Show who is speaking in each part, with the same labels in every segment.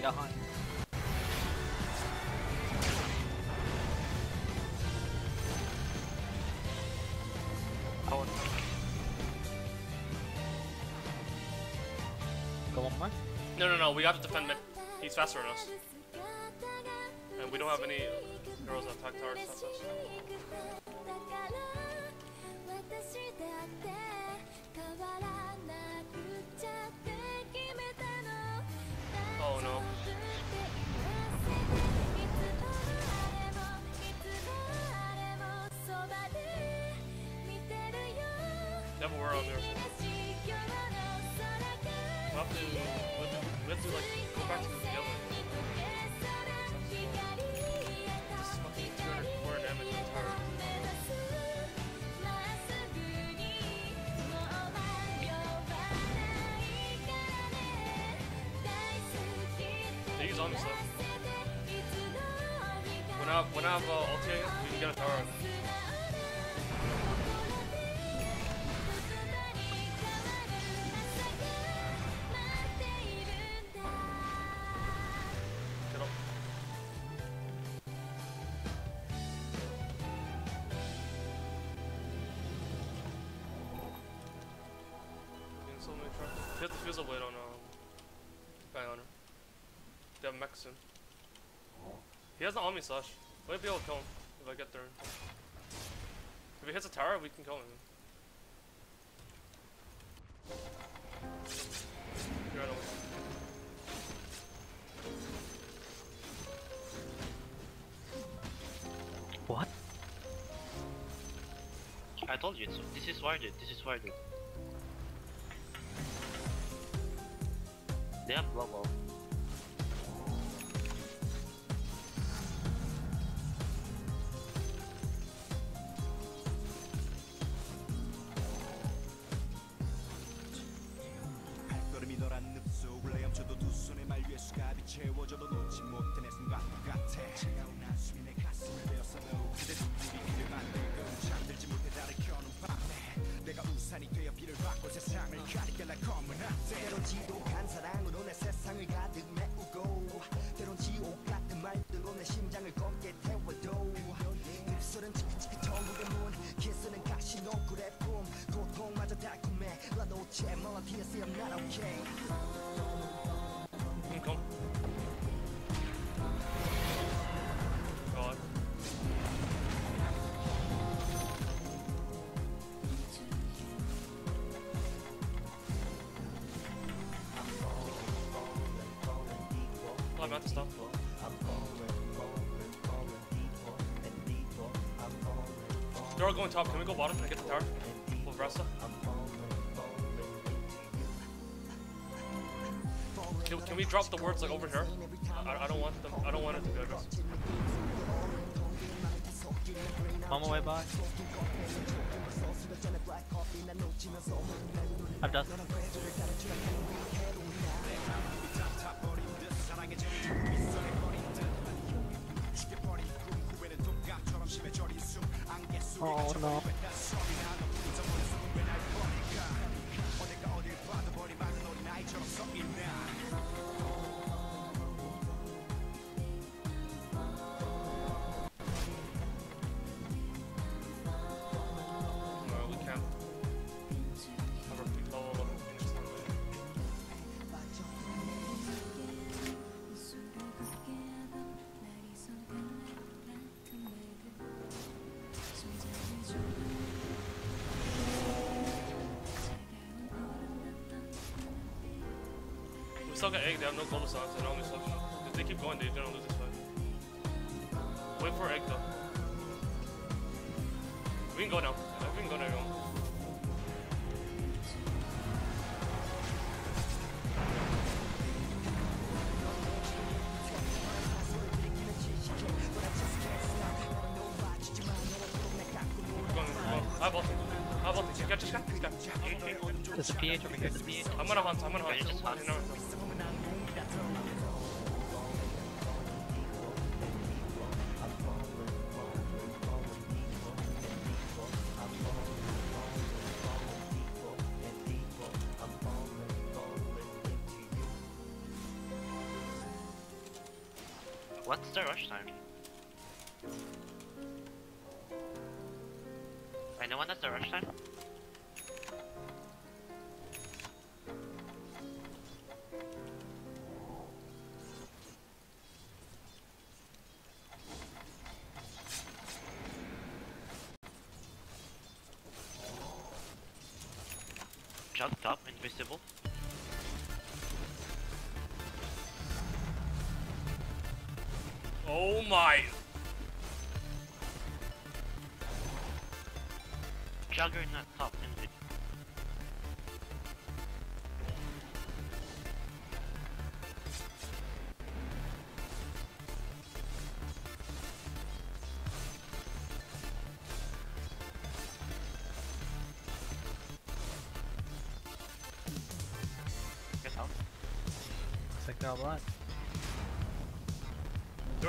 Speaker 1: behind. Go one more.
Speaker 2: No, no, no, we have to defend mid. He's faster than us. And we don't have any girls that attack towers, on there. We'll have to, we'll have to, like, go back to the other. This is fucking 204 damage on tower. They use stuff. When I when I have uh, ulti we can get a tower Hit the fusil blade on um, guy on her. They have mech soon. He has the Omnislash. Might be able to kill him if I get there. If he hits a tower, we can kill him. You're out of.
Speaker 1: What?
Speaker 3: I told you, it's, this is warded, this is warded. Blow wall.
Speaker 4: 발걸음이 너란 늪 속을 헤엄쳐도 두 손에 말 위에 수갑이 채워져도
Speaker 2: They're all going top. Can we go bottom and get the tower? Rasta? Can, can we drop the wards like over here? I, I don't want them. I don't want it to be aggressive.
Speaker 1: On my way by. I've done. Oh no.
Speaker 2: No, still got egg. They have no gold songs and this stuff. If they keep going, they're gonna lose this fight. Wait for egg though. We can go now. We can go now. everyone. We're going, we're going. I have ulti. I have ulti. Get this guy. This guy.
Speaker 1: There's a PH over here. There's a PH.
Speaker 2: I'm gonna hunt. I'm gonna hunt.
Speaker 3: What's the Rosh time? I know when that's the Rosh time. Jump top, invisible.
Speaker 2: Oh my!
Speaker 3: Juggernaut top, invi. Guess how?
Speaker 1: Looks like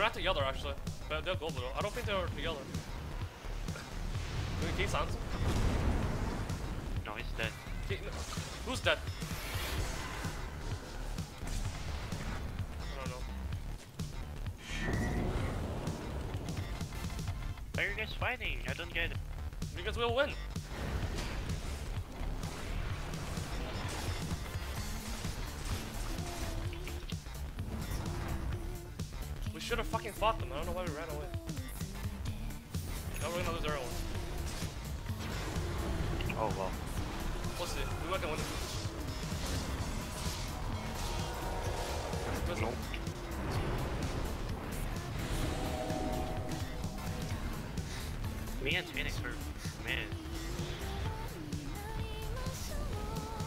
Speaker 1: they're all blind.
Speaker 2: They're not together actually. But they're gold though. I don't think they're together. Can we Sans?
Speaker 3: No, he's dead.
Speaker 2: No. Who's dead? I don't know.
Speaker 3: Why are you guys fighting? I don't get it.
Speaker 2: Because we'll win. Should have fucking fought them. I don't know why we ran away. Now we're gonna lose everyone.
Speaker 3: Oh well.
Speaker 2: We'll see. We might can win it. Listen,
Speaker 3: Nope. Me and Phoenix were mid.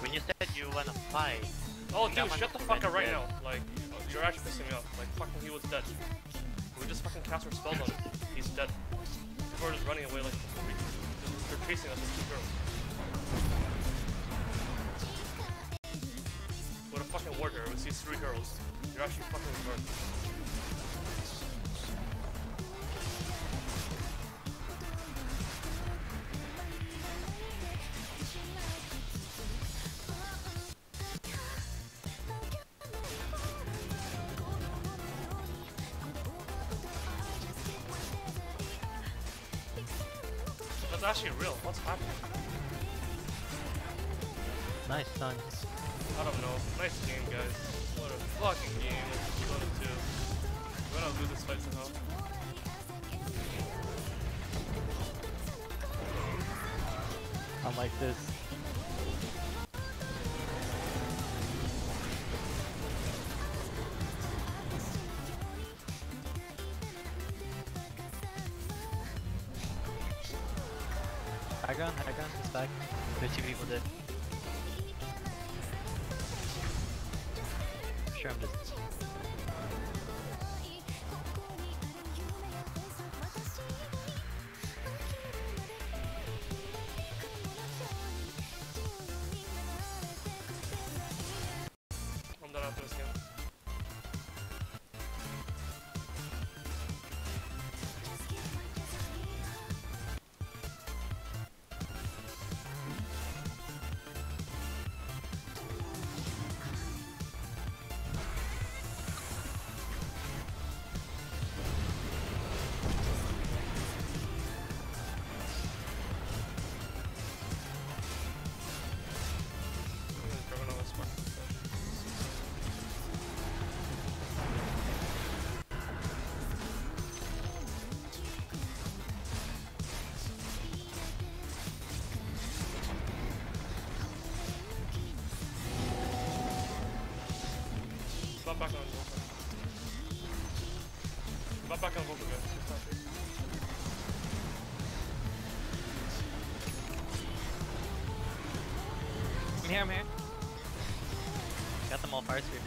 Speaker 3: When you said you wanna fight,
Speaker 2: Oh,
Speaker 3: That
Speaker 2: dude, shut the fuck up right
Speaker 3: dead.
Speaker 2: now. Like, you're actually pissing me off. Like, fucking he was dead. We just fucking cast our spells on him. He's dead. Are just running away like they're chasing us with two girls. What a fucking warrior with these three girls. You're actually fucking retarded.
Speaker 1: Nice son.
Speaker 2: I don't know. Nice game, guys. What a fucking game. Let's two. We're gonna lose this fight somehow.
Speaker 1: Unlike this. High ground, high ground, it's back. There's two people dead. I'm
Speaker 2: Not back on Volta. Not back guys. It's.
Speaker 1: I'm here, I'm here. Got them all fire spear.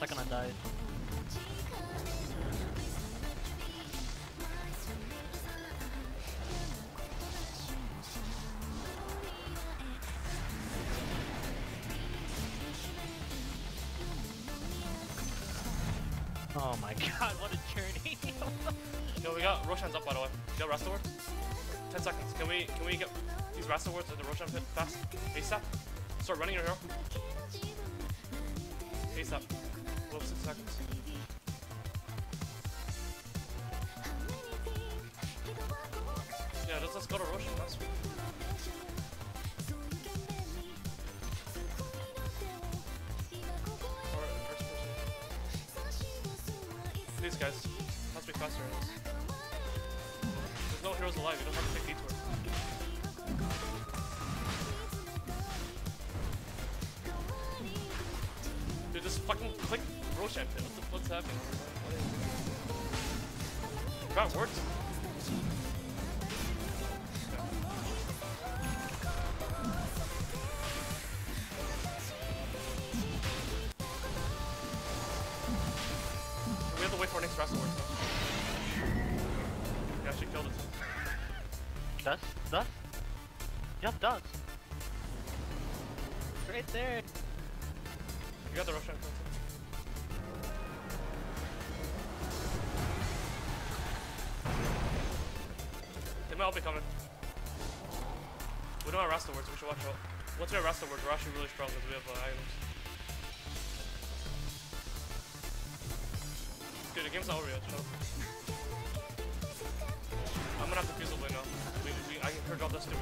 Speaker 1: Second I died. Oh my god, what a journey!
Speaker 2: Yo, we got Roshan's up by the way. Rasta Ward? 10 seconds. Can we can we get these Rasta Wards at the Roshan pit fast? ASAP. Start running your hero. ASAP. Below 6 seconds. Yeah, let's, let's go to Roshan fast. Or first person. Please guys, to be faster. There's no heroes alive, you don't have to take detour. Got wards. We have to wait for our next wrestler. Yeah, she killed it.
Speaker 1: Dust? Dust? Yep, dust. Right there.
Speaker 2: You got the Roshan all be coming. We don't have Rasta wards, we should watch out. Once we have Rasta wards, we're actually really strong because we have uh, items. Dude, the game's not over yet, chill. I'm gonna have to fuse away now. We, we, I can purge all this to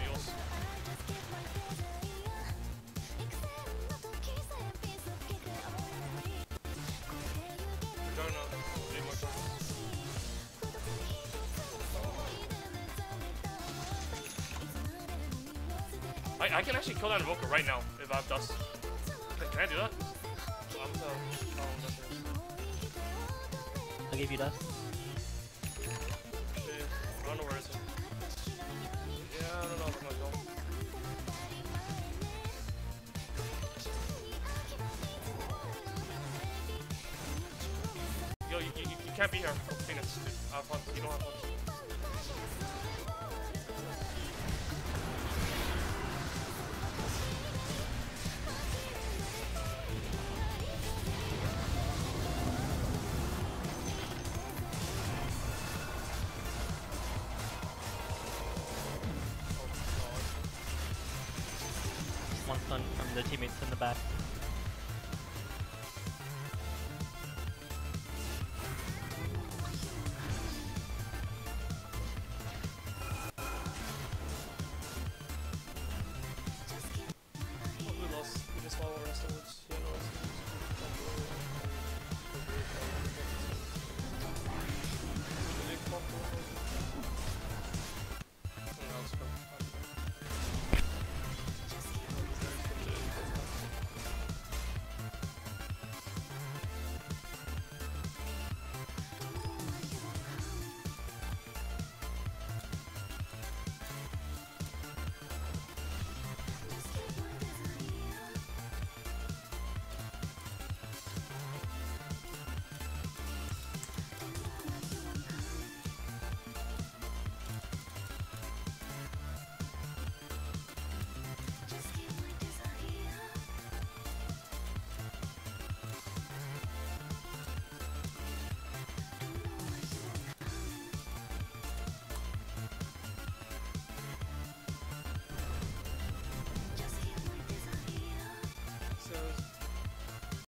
Speaker 2: I, I can actually kill that Invoker right now if I have dust. Can, I do that? I'm the, oh, that's it.
Speaker 1: I gave you dust.
Speaker 2: I don't know where is it. Yeah, I don't know if I'm gonna go. Yo, you, you, you can't be here. Phoenix, dude. I have fun. You don't have fun.
Speaker 1: One stun from the teammates in the back.